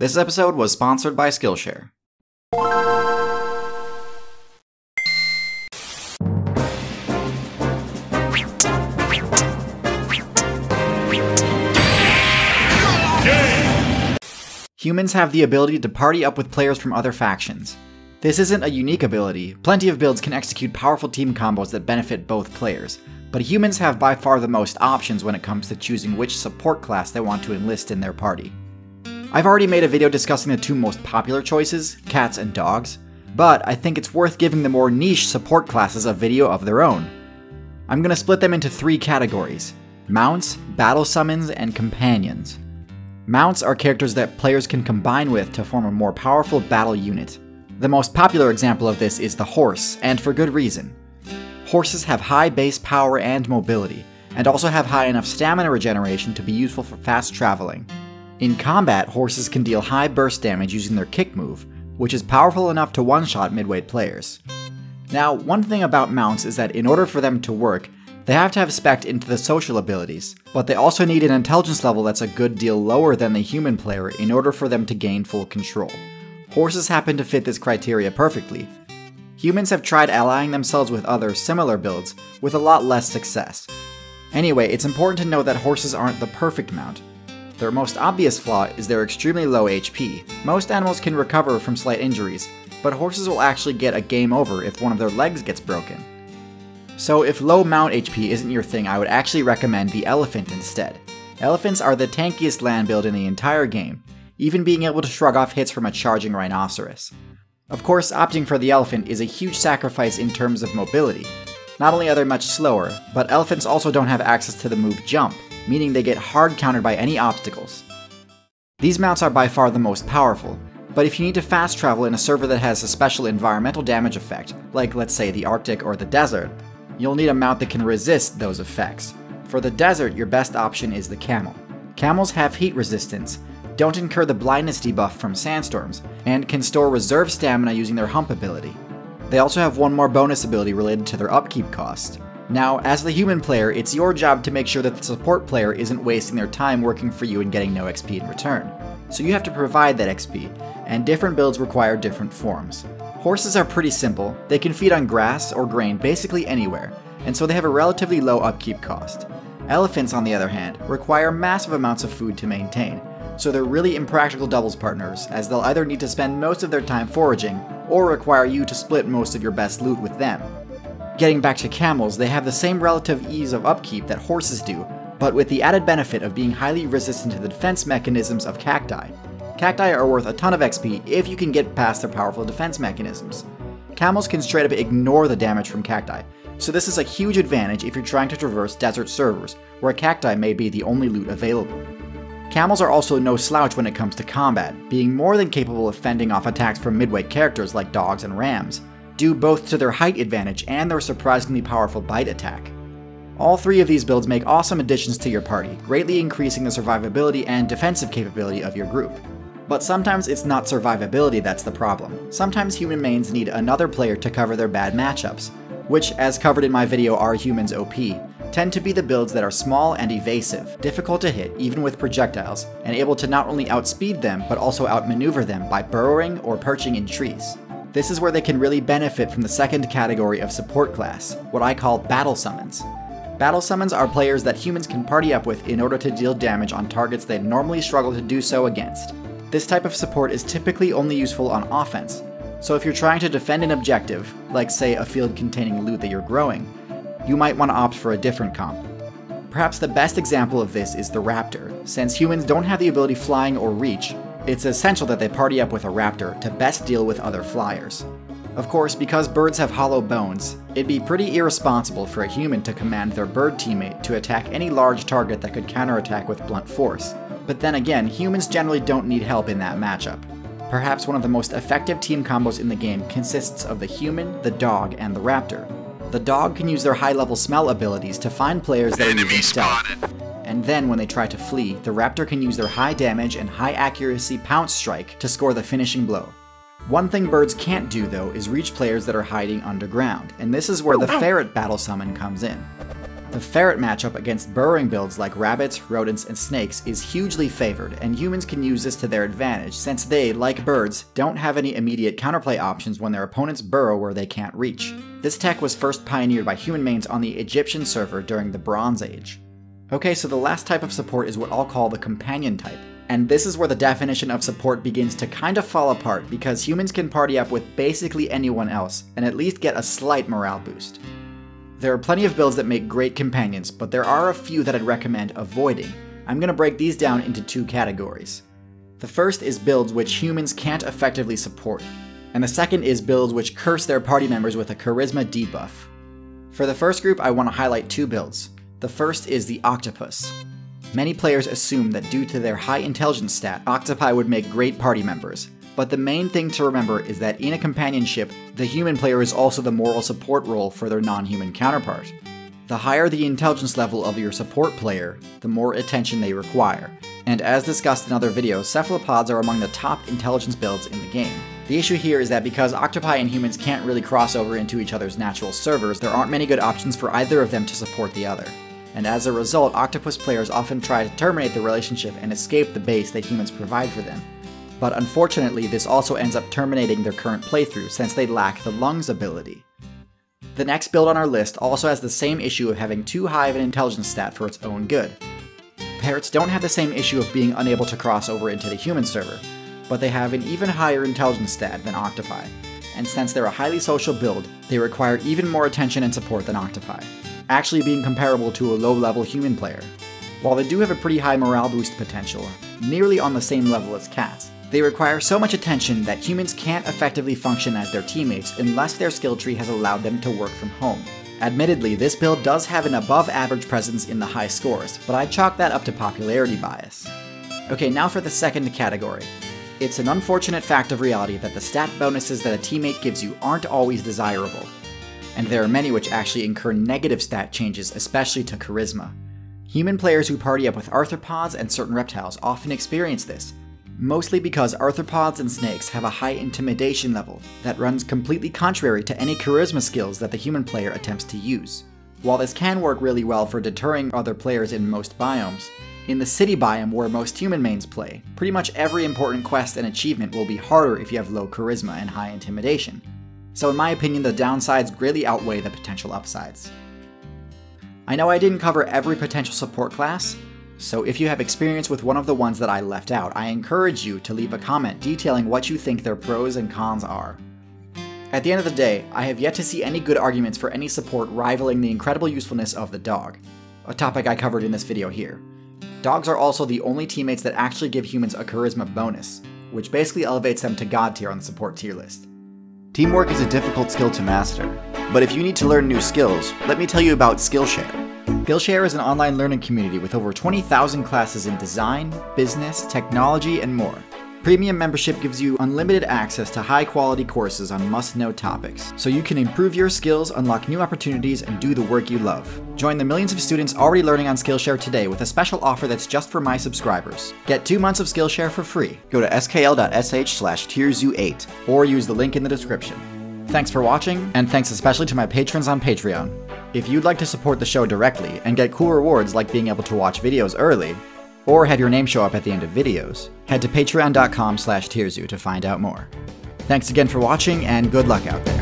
This episode was sponsored by Skillshare. Humans have the ability to party up with players from other factions. This isn't a unique ability, plenty of builds can execute powerful team combos that benefit both players, but humans have by far the most options when it comes to choosing which support class they want to enlist in their party. I've already made a video discussing the two most popular choices, cats and dogs, but I think it's worth giving the more niche support classes a video of their own. I'm gonna split them into three categories, mounts, battle summons, and companions. Mounts are characters that players can combine with to form a more powerful battle unit. The most popular example of this is the horse, and for good reason. Horses have high base power and mobility, and also have high enough stamina regeneration to be useful for fast traveling. In combat, horses can deal high burst damage using their kick move, which is powerful enough to one-shot midweight players. Now, one thing about mounts is that in order for them to work, they have to have spec into the social abilities, but they also need an intelligence level that's a good deal lower than the human player in order for them to gain full control. Horses happen to fit this criteria perfectly. Humans have tried allying themselves with other similar builds, with a lot less success. Anyway, it's important to know that horses aren't the perfect mount. Their most obvious flaw is their extremely low HP. Most animals can recover from slight injuries, but horses will actually get a game over if one of their legs gets broken. So if low mount HP isn't your thing, I would actually recommend the elephant instead. Elephants are the tankiest land build in the entire game, even being able to shrug off hits from a charging rhinoceros. Of course, opting for the elephant is a huge sacrifice in terms of mobility. Not only are they much slower, but elephants also don't have access to the move jump, meaning they get hard countered by any obstacles. These mounts are by far the most powerful, but if you need to fast travel in a server that has a special environmental damage effect, like let's say the Arctic or the desert, you'll need a mount that can resist those effects. For the desert, your best option is the camel. Camels have heat resistance, don't incur the blindness debuff from sandstorms, and can store reserve stamina using their hump ability. They also have one more bonus ability related to their upkeep cost. Now, as the human player, it's your job to make sure that the support player isn't wasting their time working for you and getting no XP in return. So you have to provide that XP, and different builds require different forms. Horses are pretty simple, they can feed on grass or grain basically anywhere, and so they have a relatively low upkeep cost. Elephants, on the other hand, require massive amounts of food to maintain, so they're really impractical doubles partners, as they'll either need to spend most of their time foraging, or require you to split most of your best loot with them. Getting back to camels, they have the same relative ease of upkeep that horses do, but with the added benefit of being highly resistant to the defense mechanisms of cacti, Cacti are worth a ton of XP if you can get past their powerful defense mechanisms. Camels can straight up ignore the damage from cacti, so this is a huge advantage if you're trying to traverse desert servers, where cacti may be the only loot available. Camels are also no slouch when it comes to combat, being more than capable of fending off attacks from midweight characters like dogs and rams, due both to their height advantage and their surprisingly powerful bite attack. All three of these builds make awesome additions to your party, greatly increasing the survivability and defensive capability of your group. But sometimes it's not survivability that's the problem. Sometimes human mains need another player to cover their bad matchups, which, as covered in my video Are Humans OP, tend to be the builds that are small and evasive, difficult to hit even with projectiles, and able to not only outspeed them, but also outmaneuver them by burrowing or perching in trees. This is where they can really benefit from the second category of support class, what I call battle summons. Battle summons are players that humans can party up with in order to deal damage on targets they normally struggle to do so against. This type of support is typically only useful on offense, so if you're trying to defend an objective, like say a field containing loot that you're growing, you might want to opt for a different comp. Perhaps the best example of this is the raptor. Since humans don't have the ability flying or reach, it's essential that they party up with a raptor to best deal with other flyers. Of course, because birds have hollow bones, it'd be pretty irresponsible for a human to command their bird teammate to attack any large target that could counterattack with blunt force. But then again, humans generally don't need help in that matchup. Perhaps one of the most effective team combos in the game consists of the human, the dog, and the raptor. The dog can use their high-level smell abilities to find players that are using stealth, and then when they try to flee, the raptor can use their high damage and high accuracy pounce strike to score the finishing blow. One thing birds can't do though is reach players that are hiding underground, and this is where the ferret battle summon comes in. The ferret matchup against burrowing builds like rabbits, rodents, and snakes is hugely favored, and humans can use this to their advantage since they, like birds, don't have any immediate counterplay options when their opponents burrow where they can't reach. This tech was first pioneered by human mains on the Egyptian server during the Bronze Age. Okay, so the last type of support is what I'll call the companion type. And this is where the definition of support begins to kind of fall apart because humans can party up with basically anyone else and at least get a slight morale boost. There are plenty of builds that make great companions, but there are a few that I'd recommend avoiding. I'm going to break these down into two categories. The first is builds which humans can't effectively support, and the second is builds which curse their party members with a charisma debuff. For the first group, I want to highlight two builds. The first is the Octopus. Many players assume that due to their high intelligence stat, Octopi would make great party members, but the main thing to remember is that in a companionship, the human player is also the moral support role for their non-human counterpart. The higher the intelligence level of your support player, the more attention they require. And as discussed in other videos, cephalopods are among the top intelligence builds in the game. The issue here is that because octopi and humans can't really cross over into each other's natural servers, there aren't many good options for either of them to support the other. And as a result, octopus players often try to terminate the relationship and escape the base that humans provide for them, but unfortunately this also ends up terminating their current playthrough since they lack the lungs ability. The next build on our list also has the same issue of having too high of an intelligence stat for its own good. Parrots don't have the same issue of being unable to cross over into the human server, but they have an even higher intelligence stat than octopi, and since they're a highly social build, they require even more attention and support than octopi, actually being comparable to a low-level human player. While they do have a pretty high morale boost potential, nearly on the same level as cats, they require so much attention that humans can't effectively function as their teammates unless their skill tree has allowed them to work from home. Admittedly, this build does have an above average presence in the high scores, but I chalk that up to popularity bias. Okay, now for the second category. It's an unfortunate fact of reality that the stat bonuses that a teammate gives you aren't always desirable, and there are many which actually incur negative stat changes, especially to charisma. Human players who party up with arthropods and certain reptiles often experience this, mostly because arthropods and snakes have a high intimidation level that runs completely contrary to any charisma skills that the human player attempts to use. While this can work really well for deterring other players in most biomes, in the city biome where most human mains play, pretty much every important quest and achievement will be harder if you have low charisma and high intimidation. So in my opinion, the downsides greatly outweigh the potential upsides. I know I didn't cover every potential support class, so if you have experience with one of the ones that I left out, I encourage you to leave a comment detailing what you think their pros and cons are. At the end of the day, I have yet to see any good arguments for any support rivaling the incredible usefulness of the dog, a topic I covered in this video here. Dogs are also the only teammates that actually give humans a charisma bonus, which basically elevates them to god tier on the support tier list. Teamwork is a difficult skill to master, but if you need to learn new skills, let me tell you about Skillshare. Skillshare is an online learning community with over 20,000 classes in design, business, technology, and more. Premium membership gives you unlimited access to high quality courses on must know topics, so you can improve your skills, unlock new opportunities, and do the work you love. Join the millions of students already learning on Skillshare today with a special offer that's just for my subscribers. Get two months of Skillshare for free. Go to skl.sh slash tierzoo8 or use the link in the description. Thanks for watching, and thanks especially to my patrons on Patreon. If you'd like to support the show directly and get cool rewards like being able to watch videos early, or have your name show up at the end of videos, head to patreon.com slash tierzoo to find out more. Thanks again for watching, and good luck out there.